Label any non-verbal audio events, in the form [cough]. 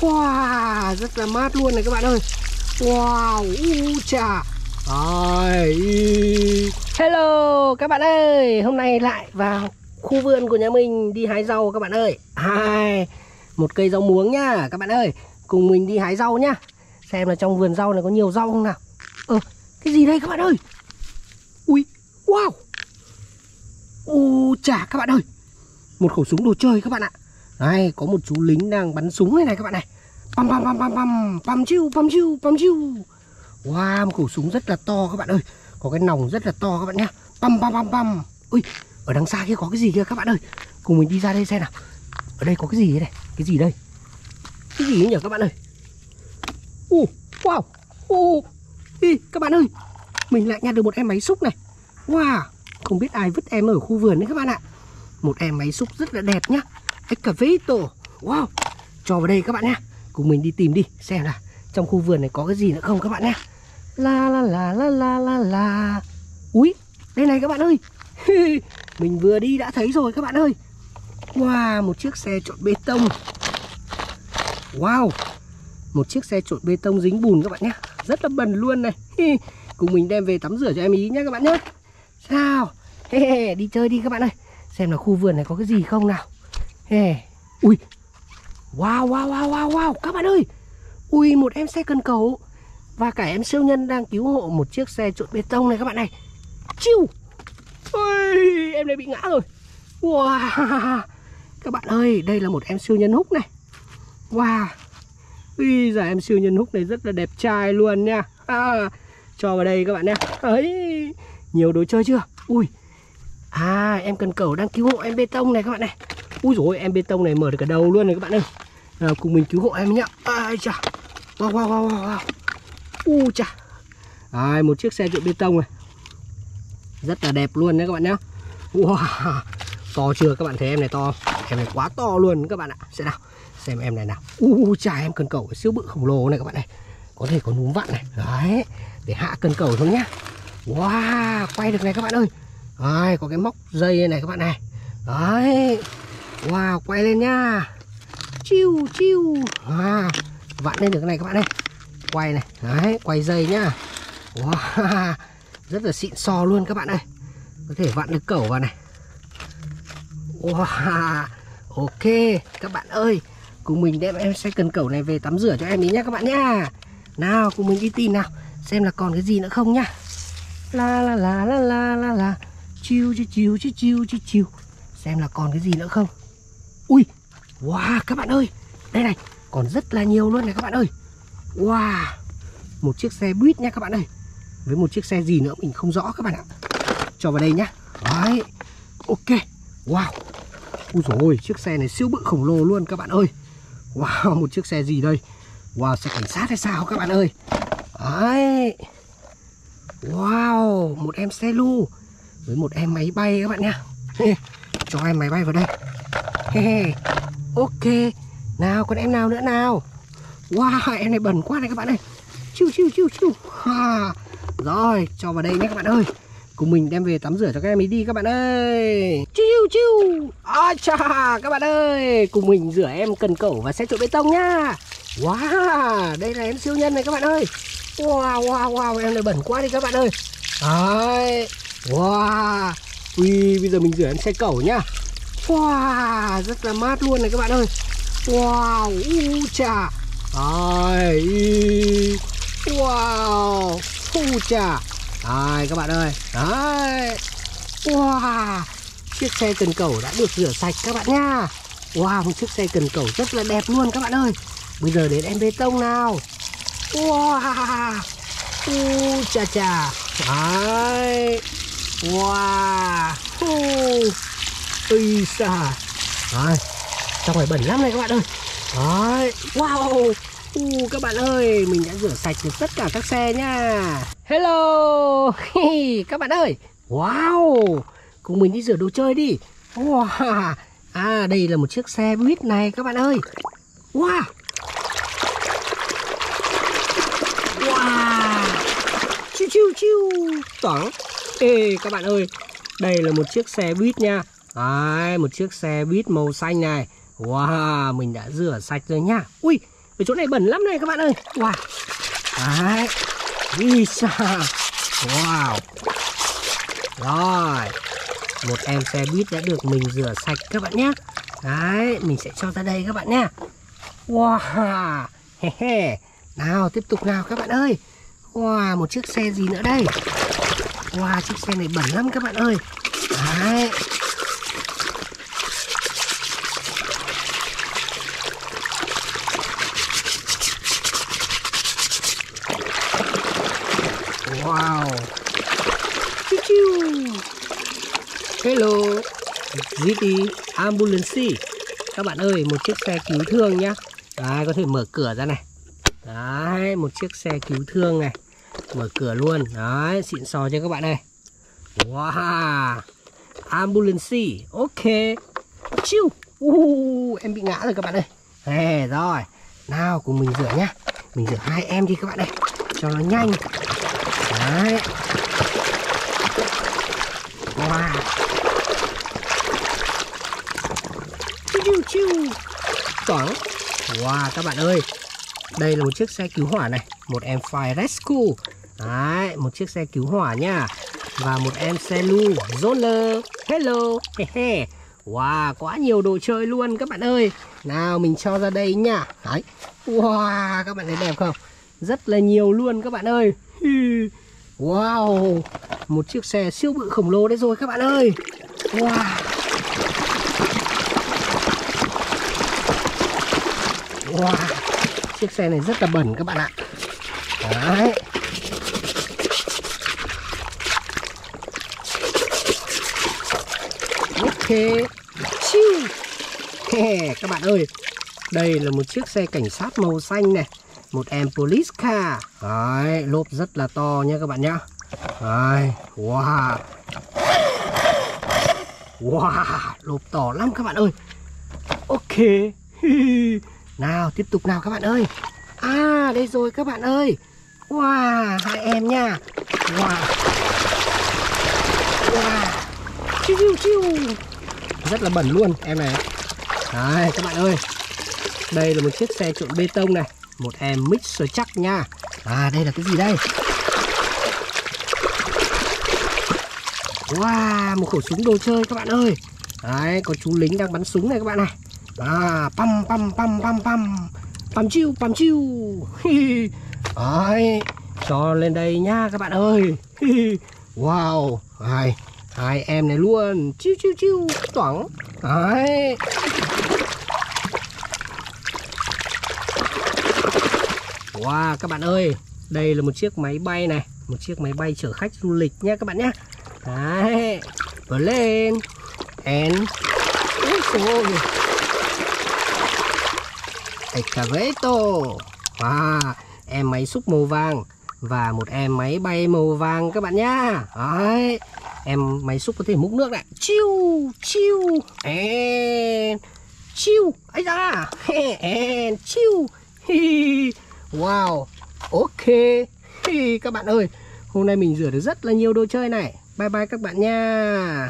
Wow, rất là mát luôn này các bạn ơi. Wow, u chà. Hello các bạn ơi. Hôm nay lại vào khu vườn của nhà mình đi hái rau các bạn ơi. Hai, Một cây rau muống nhá các bạn ơi. Cùng mình đi hái rau nhá. Xem là trong vườn rau này có nhiều rau không nào. Ờ, cái gì đây các bạn ơi? Ui, wow. U chà các bạn ơi. Một khẩu súng đồ chơi các bạn ạ đây, có một chú lính đang bắn súng này này các bạn này. Pam pam pam pam pam, pam chiu, pam chiu, pam chiu. Wow, một khẩu súng rất là to các bạn ơi. Có cái nòng rất là to các bạn nhá. Pam pam pam pam. Ui, ở đằng xa kia có cái gì kia các bạn ơi. Cùng mình đi ra đây xem nào. Ở đây có cái gì này? Cái gì đây? Cái gì nhỉ các bạn ơi? Uh, wow. Uh, Ê, các bạn ơi. Mình lại nhặt được một em máy xúc này. Wow, không biết ai vứt em ở khu vườn đấy các bạn ạ. Một em máy xúc rất là đẹp nhá Excavator. Wow. Cho vào đây các bạn nhé. Cùng mình đi tìm đi. Xem là trong khu vườn này có cái gì nữa không các bạn nhé. La la la la la la la. Úi, Đây này các bạn ơi. [laughs] Mình vừa đi đã thấy rồi các bạn ơi. Wow, Một chiếc xe trộn bê tông. Wow. Một chiếc xe trộn bê tông dính bùn các bạn nhé. Rất là bẩn luôn này. [laughs] Cùng mình đem về tắm rửa cho em ý nhé các bạn nhé. Sao? [laughs] Đi chơi đi các bạn ơi. Xem là khu vườn này có cái gì không nào. Hè. Ui. Wow wow wow wow wow. Các bạn ơi. Ui một em xe cần cầu. Và cả em siêu nhân đang cứu hộ một chiếc xe trộn bê tông này các bạn này. Chiu. Ui Em này bị ngã rồi. Wow. Các bạn ơi Đây là một em siêu nhân húc này. Wow. Ui giờ em siêu nhân húc này rất là đẹp trai luôn nha. À, Cho vào đây các bạn nha. Ấy Nhiều đồ chơi chưa? Ui. À em cần cầu đang cứu hộ em bê tông này các bạn này úi dồi em bê tông này mở được cả đầu luôn này các bạn ơi. Nào cùng mình cứu hộ em nhá. Ai chà. Wow wow wow wow U chà. Đấy, một chiếc xe trộn bê tông này. Rất là đẹp luôn đấy các bạn nhá. Wow. To chưa? Các bạn thấy em này to Em này quá to luôn các bạn ạ. Sẽ nào. Xem em này nào. U chà em cần cầu siêu bự khổng lồ này các bạn này. Có thể có núm vặn này. Đấy Để hạ cần cầu xuống nhá. Wow Quay được này các bạn ơi. Đấy, có cái móc dây này các bạn này. Đấy. Wow, quay lên nha Chiu, chiu. Wow, vặn lên được cái này các bạn ơi. Quay này, đấy, quay dây nhá. Wow, [laughs] rất là xịn so luôn các bạn ơi. Có thể vặn được cẩu vào này. Wow, ok Các bạn ơi. Cùng mình đem em xe cần cẩu này về tắm rửa cho em ý nhá các bạn nhá. Nào, cùng mình đi tìm nào. Xem là còn cái gì nữa không nhá. La la la la la la la. Chiu chiu chiu chiu chiu chiu. Xem là còn cái gì nữa không. Ui, Wow, các bạn ơi. Đây này, Còn rất là nhiều luôn này các bạn ơi. Wow, Một chiếc xe buýt nha các bạn ơi. Với một chiếc xe gì nữa mình không rõ các bạn ạ. Cho vào đây nhá. Đấy, Ok. Wow. Ui dồi ôi, Chiếc xe này siêu bự khổng lồ luôn các bạn ơi. Wow, một chiếc xe gì đây? Wow, xe cảnh sát hay sao các bạn ơi? Đấy. Wow, Một em xe lu. Với một em máy bay các bạn nha [laughs] Cho em máy bay vào đây. Ok. Nào, còn em nào nữa nào? Wow, em này bẩn quá này các bạn ơi. Chiu chiu chiu chiu. Ha. Rồi, cho vào đây nhé các bạn ơi. Cùng mình đem về tắm rửa cho các em ấy đi các bạn ơi. Chiu chiu. À chà các bạn ơi. Cùng mình rửa em cần cẩu và xe trộn bê tông nhá. Wow, Đây là em siêu nhân này các bạn ơi. Wow wow wow, em này bẩn quá đi các bạn ơi. Đấy. Wow. Ui, bây giờ mình rửa em xe cẩu nhá. Wow, rất là mát luôn này các bạn ơi. Wow, u chà ai Wow, u chà Đấy các bạn ơi. Đấy. Wow, chiếc xe cần cầu đã được rửa sạch các bạn nha. Wow, một chiếc xe cần cầu rất là đẹp luôn các bạn ơi. Bây giờ đến em bê tông nào. Wow U chà chà Đấy. Wow uh tuy xa Đấy Trong này bẩn lắm này các bạn ơi. Đấy. Wow. Uh, Các bạn ơi Mình đã rửa sạch được tất cả các xe nha. Hello. [laughs] Các bạn ơi. Wow. Cùng mình đi rửa đồ chơi đi. Wow. À đây là một chiếc xe buýt này các bạn ơi. Wow. Wow. Chiu chiu chiu. Toảng, Ê các bạn ơi. Đây là một chiếc xe buýt nha. Đấy, một chiếc xe buýt màu xanh này. Wow, mình đã rửa sạch rồi nhá, Ui, cái chỗ này bẩn lắm này các bạn ơi. Wow. Đấy. Ý xa wow. Rồi một em xe buýt đã được mình rửa sạch các bạn nhé đấy mình sẽ cho ra đây các bạn nhé wow. He he. Nào tiếp tục nào các bạn ơi. Wow một chiếc xe gì nữa đây? Wow chiếc xe này bẩn lắm các bạn ơi. Đấy Wow Chiu chiu Hello GT Ambulance. Các bạn ơi một chiếc xe cứu thương nhá. Đấy có thể mở cửa ra này. Đấy một chiếc xe cứu thương này. Mở cửa luôn. Đấy xịn sò cho các bạn ơi? Wow. Ambulance. Ok. Chiu. Uh, Em bị ngã rồi các bạn ơi. Hey, Rồi. Nào cùng mình rửa nhá. Mình rửa hai em đi các bạn ơi. Cho nó nhanh. Đấy. Wow. Chiu. Chiu Wow, các bạn ơi. Đây là một chiếc xe cứu hỏa này, Một em Fire Rescue. Đấy, một chiếc xe cứu hỏa nha. Và một em xe lu Zoller Hello. He he. Wow, quá nhiều đồ chơi luôn các bạn ơi. Nào, mình cho ra đây nha. Đấy. Wow, các bạn thấy đẹp không? Rất là nhiều luôn các bạn ơi. Wow, Một chiếc xe siêu bự khổng lồ đấy rồi các bạn ơi. Wow. Wow Chiếc xe này rất là bẩn các bạn ạ. Đấy. Ok. Chiu He, Các bạn ơi. Đây là một chiếc xe cảnh sát màu xanh này. Một em police car. Đấy, lốp rất là to nha các bạn nhá. Đấy, wow. Wow, lốp to lắm các bạn ơi. Ok. [laughs] Nào, tiếp tục nào các bạn ơi. À, đây rồi các bạn ơi. Wow, hai em nha. Wow. Wow. Chiu chiu chiu. Rất là bẩn luôn em này. Đấy, các bạn ơi. Đây là một chiếc xe trộn bê tông này. Một em mixer chắc nha. À đây là cái gì đây? Wow một khẩu súng đồ chơi các bạn ơi. Đấy có chú lính đang bắn súng này các bạn này à pam pam pam pam pam pam chiu pam chiu. Đấy cho lên đây nha các bạn ơi. Wow hai hai em này luôn. Chiu chiu chiu. Toảng. Đấy Wow, các bạn ơi. Đây là một chiếc máy bay này. Một chiếc máy bay chở khách du lịch nha các bạn nhé Đấy, Vừa lên. And. Ôi Ecaveto à, Em máy xúc màu vàng Và một em máy bay màu vàng các bạn nhá. Đấy Em máy xúc có thể múc nước này Chiu Chiu And Chiu. Ấy da [laughs] And Chiu. Wow Ok. Các bạn ơi Hôm nay mình rửa được rất là nhiều đồ chơi này. Bye bye các bạn nha.